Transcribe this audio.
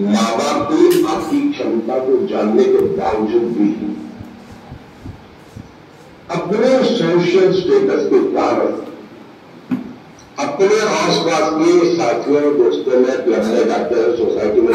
माँ बाप की आपकी क्षमता को जानने के बावजूद भी अपने सोशल स्टेटस के कारण, अपने आसपास के साथियों दोस्तों में प्यारे जाते हैं सोसाइटी में